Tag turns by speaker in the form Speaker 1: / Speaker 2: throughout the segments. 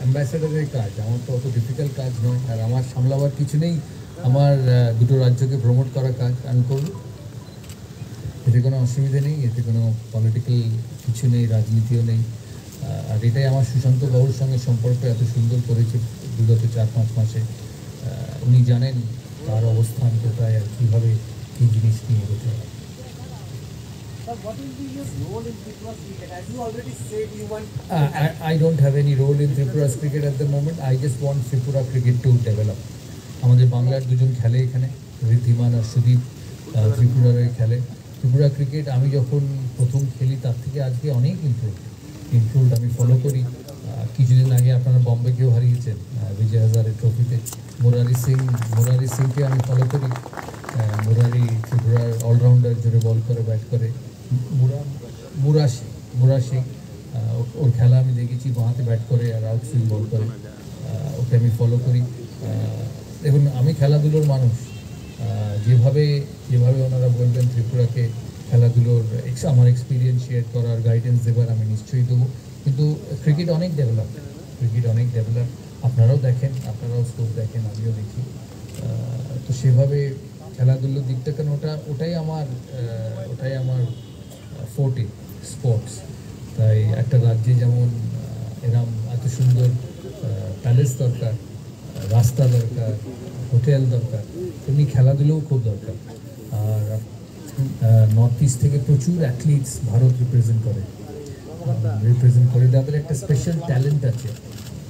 Speaker 1: অ্যাম্বাসেডারের কাজ, আমার তো অত ডিফিকাল্ট কাজ নয়, আর আমার সামলাবার কিছু নেই, আমার দুটো রাজ্যকে প্রমোট করা কাজ আমি করব। এতে কোনো অসুবিধা নেই, এতে কোনো পলিটিক্যাল কিছু নেই, রাজনীতিও নেই। আর এটাই আমার সুশান্ত বাবুর সঙ্গে সম্পর্ক এত সুন্দর করেছে বিগত চার পাঁচ মাসে। উনি জানেন তার অবস্থান কোথায় আর কীভাবে কী জিনিস নিয়ে এগোতে হবে Uh, I, don't have any role in Tripura's cricket at the moment. I just want Tripura cricket to develop. আমাদের বাংলার দুজন খেলে এখানে ঋদ্ধিমান আর সুদীপ ত্রিপুরার খেলে। ত্রিপুরা ক্রিকেট আমি যখন প্রথম খেলি তার থেকে আজকে অনেক ইমপ্রুভ ইমপ্রুভ আমি ফলো করি। কিছুদিন আগে আপনারা বম্বেকেও হারিয়েছেন বিজয় হাজারের ট্রফিতে মুরারি সিং মুরারি সিংকে আমি ফলো করি। মুরারি ত্রিপুরার অলরাউন্ডার জোরে বল করে ব্যাট করে। মুরা সিং মুরা ওর খেলা আমি দেখেছি বাঁহাতে ব্যাট করে আর আউট সুইং বল করে। ওকে আমি ফলো করি। দেখুন, আমি খেলাধুলোর মানুষ। যেভাবে যেভাবে ওনারা বলবেন ত্রিপুরাকে খেলাধুলোর আমার এক্সপিরিয়েন্স শেয়ার করার গাইডেন্স দেবার আমি নিশ্চয়ই দেবো। কিন্তু ক্রিকেট অনেক ডেভেলপ ক্রিকেট অনেক ডেভেলপ আপনারাও দেখেন, আপনারাও স্কোর দেখেন, আমিও দেখি। তো সেভাবে খেলাধুলোর দিকটা কেন, ওটা ওটাই আমার ওটাই আমার ফোর্টি স্পোর্টস। তাই একটা রাজ্যে যেমন এরম এত সুন্দর প্যালেস দরকার রাস্তা দরকার, হোটেল দরকার, তেমনি খেলাধুলোও খুব দরকার। আর নর্থ ইস্ট থেকে প্রচুর অ্যাথলিটস ভারত রিপ্রেজেন্ট করে। রিপ্রেজেন্ট করে। তাদের একটা স্পেশাল ট্যালেন্ট আছে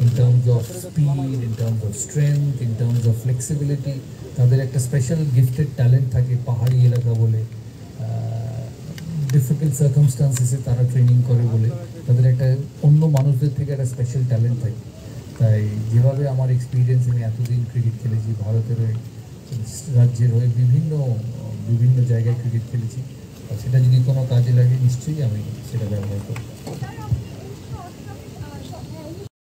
Speaker 1: in terms of speed in terms of strength in terms of flexibility তাদের একটা স্পেশাল গিফটেড ট্যালেন্ট থাকে, পাহাড়ি এলাকা বলে। ডিফিকাল্ট সার্কামস্টান্সেসে তারা ট্রেনিং করে বলে তাদের একটা অন্য মানুষদের থেকে একটা স্পেশাল ট্যালেন্ট থাকে। তাই যেভাবে আমার এক্সপিরিয়েন্স আমি এতদিন ক্রিকেট খেলেছি, ভারতের হয়ে, রাজ্যের হয়ে বিভিন্ন বিভিন্ন জায়গায় ক্রিকেট খেলেছি। সেটা যদি কোনো কাজে লাগে, নিশ্চয়ই আমি সেটা ব্যবহার করব।